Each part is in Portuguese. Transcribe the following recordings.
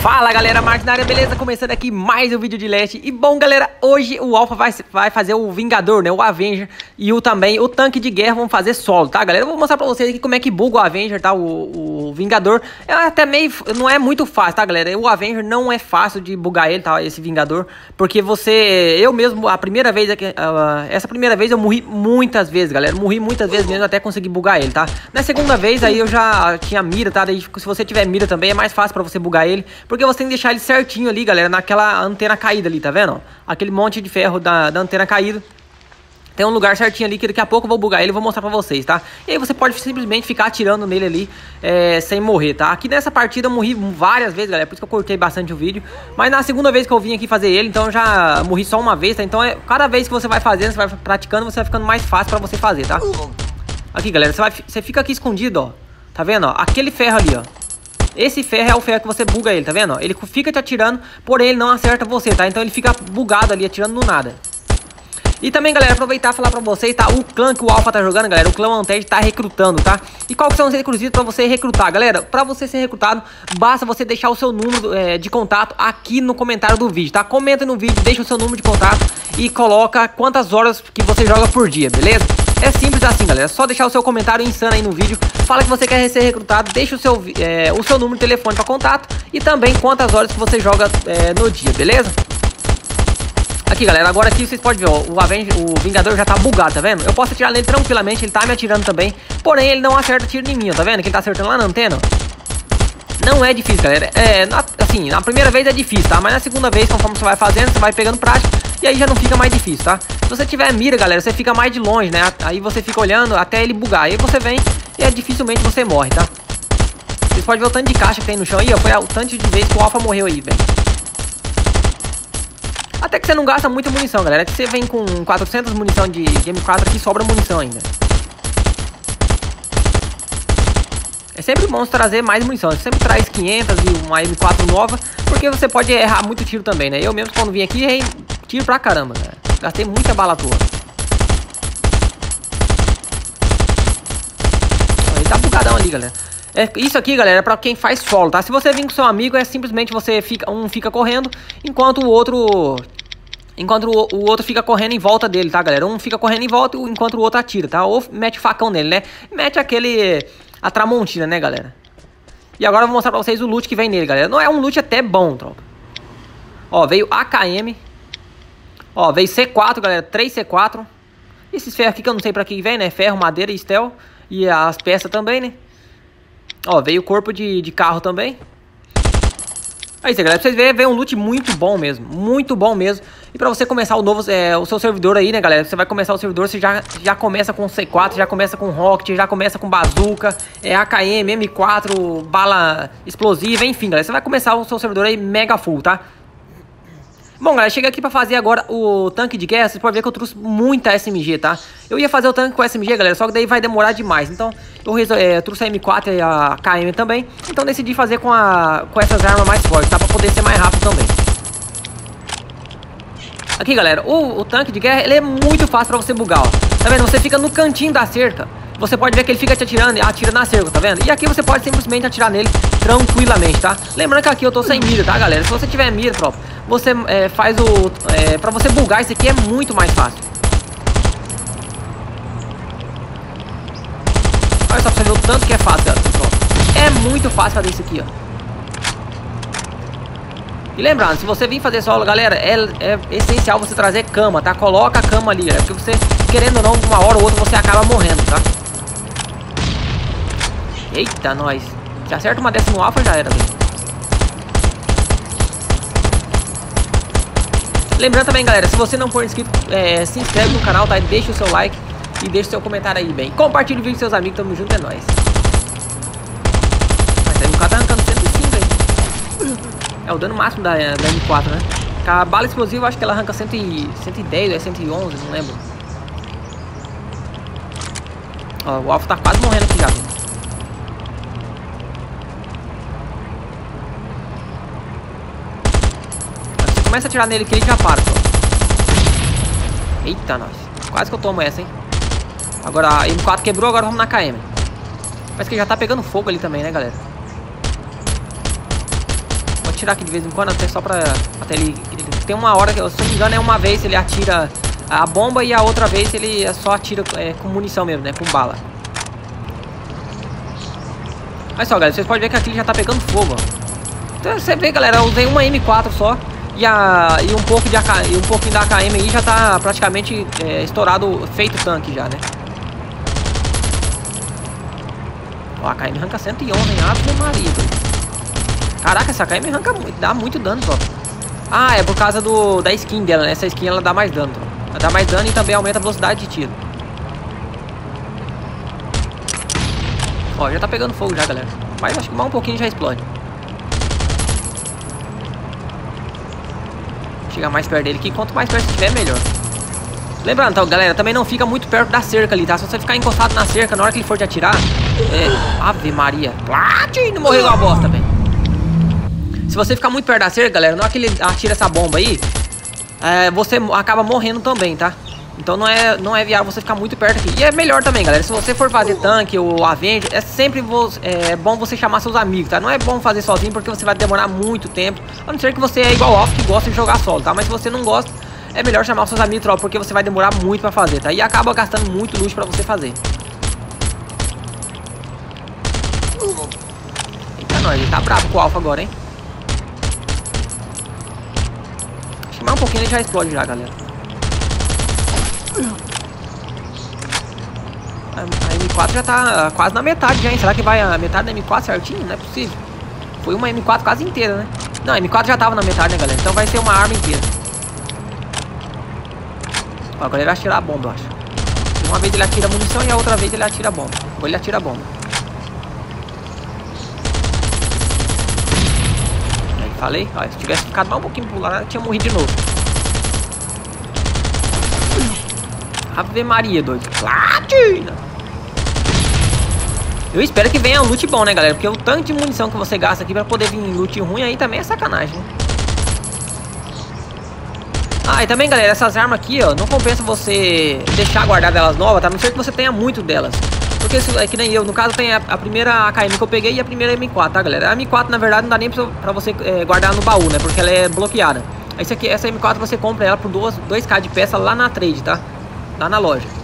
Fala galera, Martinária, beleza? Começando aqui mais um vídeo de Leste E bom galera, hoje o Alpha vai, vai fazer o Vingador, né? O Avenger E o também, o tanque de guerra vão fazer solo, tá galera? Eu vou mostrar pra vocês aqui como é que buga o Avenger, tá? O, o Vingador é até meio, não é muito fácil, tá galera? O Avenger não é fácil de bugar ele, tá? Esse Vingador Porque você, eu mesmo, a primeira vez aqui, uh, Essa primeira vez eu morri muitas vezes, galera Morri muitas vezes mesmo até conseguir bugar ele, tá? Na segunda vez aí eu já tinha mira, tá? Daí se você tiver mira também é mais fácil pra você bugar ele porque você tem que deixar ele certinho ali, galera, naquela antena caída ali, tá vendo? Aquele monte de ferro da, da antena caída. Tem um lugar certinho ali que daqui a pouco eu vou bugar ele e vou mostrar pra vocês, tá? E aí você pode simplesmente ficar atirando nele ali é, sem morrer, tá? Aqui nessa partida eu morri várias vezes, galera, por isso que eu cortei bastante o vídeo. Mas na segunda vez que eu vim aqui fazer ele, então eu já morri só uma vez, tá? Então é, cada vez que você vai fazendo, você vai praticando, você vai ficando mais fácil pra você fazer, tá? Aqui, galera, você, vai, você fica aqui escondido, ó. Tá vendo, ó? Aquele ferro ali, ó. Esse ferro é o ferro que você buga ele, tá vendo? Ele fica te atirando, porém ele não acerta você, tá? Então ele fica bugado ali, atirando no nada. E também, galera, aproveitar e falar pra vocês, tá? O clã que o Alpha tá jogando, galera, o clã Wanted tá recrutando, tá? E qual que são os requisitos pra você recrutar, galera? Pra você ser recrutado, basta você deixar o seu número é, de contato aqui no comentário do vídeo, tá? Comenta no vídeo, deixa o seu número de contato e coloca quantas horas que você joga por dia, beleza? É simples assim, galera. É só deixar o seu comentário insano aí no vídeo. Fala que você quer ser recrutado, deixa o seu, é, o seu número de telefone para contato e também quantas horas que você joga é, no dia, beleza? Aqui, galera, agora aqui vocês podem ver, ó, o, Avenger, o Vingador já tá bugado, tá vendo? Eu posso atirar nele tranquilamente, ele tá me atirando também, porém ele não acerta tiro em mim, ó, tá vendo? Que ele tá acertando lá na antena, Não é difícil, galera. É, na, assim, na primeira vez é difícil, tá? Mas na segunda vez, conforme você vai fazendo, você vai pegando prática e aí já não fica mais difícil, tá? Se você tiver mira, galera, você fica mais de longe, né? Aí você fica olhando até ele bugar. Aí você vem e é dificilmente você morre, tá? Vocês podem ver o tanto de caixa que tem no chão aí, ó. Foi o tanto de vezes que o Alpha morreu aí, velho. Até que você não gasta muita munição, galera. Você vem com 400 munição de, de M4 aqui, sobra munição ainda. É sempre bom trazer mais munição. Você sempre traz 500 e uma M4 nova, porque você pode errar muito tiro também, né? Eu mesmo quando vim aqui errei tiro pra caramba, cara. Gastei muita bala à toa. Ele tá bugadão ali, galera. É, isso aqui, galera, é pra quem faz solo, tá? Se você vir com seu amigo, é simplesmente você fica, um fica correndo, enquanto o outro... Enquanto o, o outro fica correndo em volta dele, tá, galera? Um fica correndo em volta enquanto o outro atira, tá? Ou mete facão nele, né? Mete aquele... A tramontina, né, galera? E agora eu vou mostrar pra vocês o loot que vem nele, galera. Não é um loot até bom, tropa. Ó, veio AKM, Ó, veio C4, galera, 3 C4. Esses ferros aqui que eu não sei pra que vem, né? Ferro, madeira e steel. E as peças também, né? Ó, veio o corpo de, de carro também. Aí, galera, pra vocês verem, veio um loot muito bom mesmo. Muito bom mesmo. E pra você começar o novo, é, o seu servidor aí, né, galera? Você vai começar o servidor, você já, já começa com C4, já começa com Rocket, já começa com Bazooka, é AKM, M4, bala explosiva, enfim, galera. Você vai começar o seu servidor aí mega full, tá? Bom, galera, cheguei aqui pra fazer agora o tanque de guerra. Vocês podem ver que eu trouxe muita SMG, tá? Eu ia fazer o tanque com SMG, galera, só que daí vai demorar demais. Então, eu é, trouxe a M4 e a KM também. Então, decidi fazer com, a, com essas armas mais fortes, tá? Pra poder ser mais rápido também. Aqui, galera, o, o tanque de guerra, ele é muito fácil pra você bugar, ó. Tá vendo? Você fica no cantinho da cerca. Você pode ver que ele fica te atirando e atira na cerca, tá vendo? E aqui você pode simplesmente atirar nele tranquilamente, tá? Lembrando que aqui eu tô sem mira, tá, galera? Se você tiver mira, próprio, você é, faz o... É, pra você bugar isso aqui é muito mais fácil. Olha só pra você ver o tanto que é fácil, galera. É muito fácil fazer isso aqui, ó. E lembrando, se você vir fazer solo, galera, é, é essencial você trazer cama, tá? Coloca a cama ali, galera. Porque você, querendo ou não, uma hora ou outra você acaba morrendo, tá? Eita, nós. Se acerta uma dessa no alfa, já era, velho. Lembrando também, galera, se você não for inscrito, é, se inscreve no canal, tá? Deixa o seu like e deixa o seu comentário aí, bem. Compartilhe o vídeo com seus amigos, tamo junto, é nóis. Mas aí o cara tá arrancando 105 aí. É o dano máximo da, da M4, né? A bala explosiva, acho que ela arranca 100 e, 110 ou é 111, não lembro. Ó, o Alpha tá quase morrendo aqui já, começa a atirar nele que ele já para, só. Eita, nós. Quase que eu tomo essa, hein. Agora a M4 quebrou, agora vamos na KM. Parece que já tá pegando fogo ali também, né, galera. Vou atirar aqui de vez em quando, até só pra... Até ele, ele tem uma hora, que, se não me engano, é uma vez ele atira a bomba e a outra vez ele só atira é, com munição mesmo, né? Com bala. Olha só, galera, vocês podem ver que aqui já tá pegando fogo, ó. Então você vê, galera, eu usei uma M4 só e, a, e, um, pouco de AK, e um pouquinho da AKM aí já tá praticamente é, estourado, feito tanque já, né? Ó, a AKM arranca 111, hein? Ave Maria. Caraca, essa AKM arranca, dá muito dano, só. Ah, é por causa do, da skin dela, né? Essa skin ela dá mais dano, Ela dá mais dano e também aumenta a velocidade de tiro. Ó, já tá pegando fogo já, galera. Mas acho que mais um pouquinho já explode. Chegar mais perto dele aqui. Quanto mais perto estiver, melhor. Lembrando, então, galera, também não fica muito perto da cerca ali, tá? Se você ficar encostado na cerca, na hora que ele for te atirar... É... Ave Maria. Platino morreu igual a bosta, velho. Se você ficar muito perto da cerca, galera, na hora que ele atira essa bomba aí... É, você acaba morrendo também, tá? Então não é, não é viável você ficar muito perto aqui. E é melhor também, galera. Se você for fazer tanque ou Avenger, é sempre é bom você chamar seus amigos, tá? Não é bom fazer sozinho porque você vai demorar muito tempo. A não ser que você é igual off que gosta de jogar solo, tá? Mas se você não gosta, é melhor chamar seus amigos, troll, porque você vai demorar muito pra fazer, tá? E acaba gastando muito luz pra você fazer. Eita, nós, ele tá bravo com o Alpha agora, hein? Chamar um pouquinho ele já explode já, galera. A M4 já tá quase na metade já, hein? Será que vai a metade da M4 certinho? Não é possível. Foi uma M4 quase inteira, né? Não, a M4 já tava na metade, né, galera? Então vai ser uma arma inteira. Ó, agora ele vai atirar a bomba, eu acho. Uma vez ele atira munição e a outra vez ele atira a bomba. Ou ele atira a bomba. Falei. Ó, se tivesse ficado mais um pouquinho pro lado, tinha morrido de novo. Ave Maria, doido. Platina! Eu espero que venha um loot bom, né, galera? Porque o tanto de munição que você gasta aqui pra poder vir loot ruim aí também é sacanagem, né? Ah, e também, galera, essas armas aqui, ó, não compensa você deixar guardadas elas novas, tá? A não ser que você tenha muito delas. Porque isso é que nem eu, no caso tem a, a, primeira AKM que eu peguei e a primeira M4, tá, galera? A M4, na verdade, não dá nem pra, pra você é, guardar no baú, né? Porque ela é bloqueada. Aqui, essa M4 você compra ela por 2k de peça lá na trade, tá? Lá na loja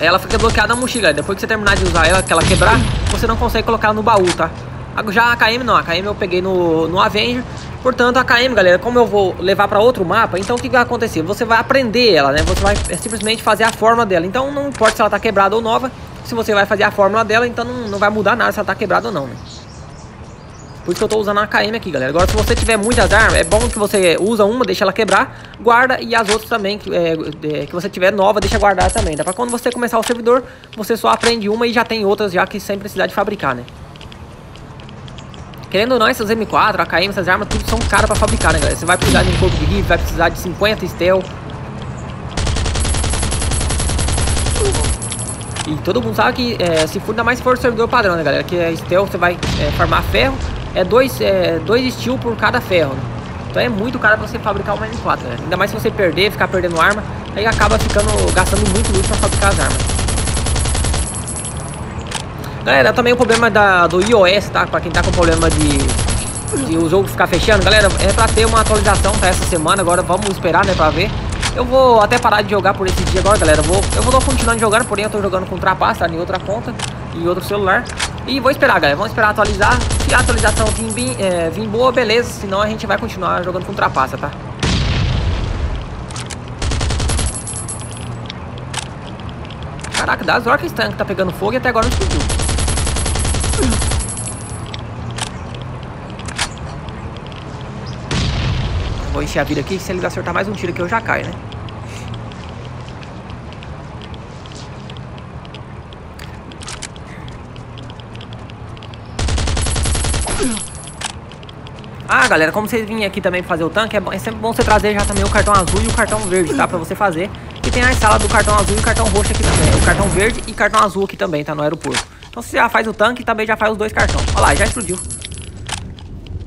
ela fica bloqueada na mochila. Depois que você terminar de usar ela, que ela quebrar, você não consegue colocar no baú, tá? Já a AKM não, a AKM eu peguei no, no Avenger. Portanto, a AKM, galera, como eu vou levar para outro mapa, então o que vai acontecer? Você vai aprender ela, né? Você vai é, simplesmente fazer a forma dela. Então não importa se ela tá quebrada ou nova, se você vai fazer a fórmula dela, então não, não vai mudar nada se ela tá quebrada ou não, né? Por isso que eu tô usando a AKM aqui, galera. Agora, se você tiver muitas armas, é bom que você usa uma, deixa ela quebrar, guarda, e as outras também, que, é, é, que você tiver nova, deixa guardar também. Dá pra quando você começar o servidor, você só aprende uma e já tem outras já que sem precisar de fabricar, né? Querendo ou não, essas M4, AKM, essas armas, tudo são caras pra fabricar, né, galera? Você vai precisar de um corpo de rifle, vai precisar de 50 stealth. E todo mundo sabe que é, se for, ainda mais se for servidor padrão, né, galera? Que é stealth, você vai é, farmar ferro é dois, é, dois steel por cada ferro. Né? Então é muito caro pra você fabricar uma M4, né? Ainda mais se você perder, ficar perdendo arma, aí acaba ficando gastando muito luz pra fabricar as armas. Galera, também o problema da, do iOS, tá? Pra quem tá com problema de, de o jogo ficar fechando, galera, é pra ter uma atualização pra essa semana. Agora vamos esperar, né, pra ver. Eu vou até parar de jogar por esse dia agora, galera. Eu vou, eu vou continuando jogando, porém eu tô jogando com trapaça, tá? Em outra conta e outro celular. E vou esperar, galera. Vamos esperar atualizar. Se a atualização vir, é, vir boa, beleza. Senão a gente vai continuar jogando com trapaça, tá? Caraca, das horas que tanque tá pegando fogo e até agora não explodiu. Vou encher a vida aqui, se ele acertar mais um tiro aqui eu já caio, né? Ah, galera, como vocês virem aqui também fazer o tanque, é, bom, é, sempre bom você trazer já também o cartão azul e o cartão verde, tá? Pra você fazer. E tem a sala do cartão azul e o cartão roxo aqui também. O cartão verde e cartão azul aqui também, tá? No aeroporto. Então você já faz o tanque e também já faz os dois cartões. Olha lá, já explodiu.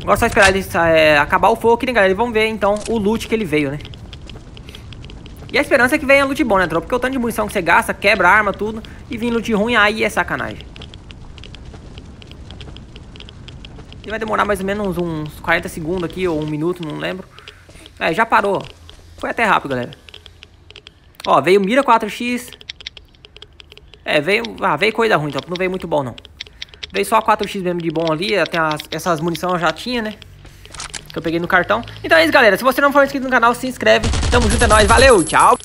Agora é só esperar ele é, acabar o fogo aqui, né, galera? E vamos ver, então, o loot que ele veio, né? E a esperança é que venha loot bom, né, tropa? Porque o tanto de munição que você gasta, quebra a arma, tudo. E vir loot ruim, aí é sacanagem. E vai demorar mais ou menos uns 40 segundos aqui, ou um minuto, não lembro. É, já parou. Foi até rápido, galera. Ó, veio mira 4x. É, veio... Ah, veio coisa ruim, então. Não veio muito bom, não. Veio só 4x mesmo de bom ali. Até as, essas munições eu já tinha, né? Que eu peguei no cartão. Então é isso, galera. Se você não for inscrito no canal, se inscreve. Tamo junto, é nóis. Valeu, tchau.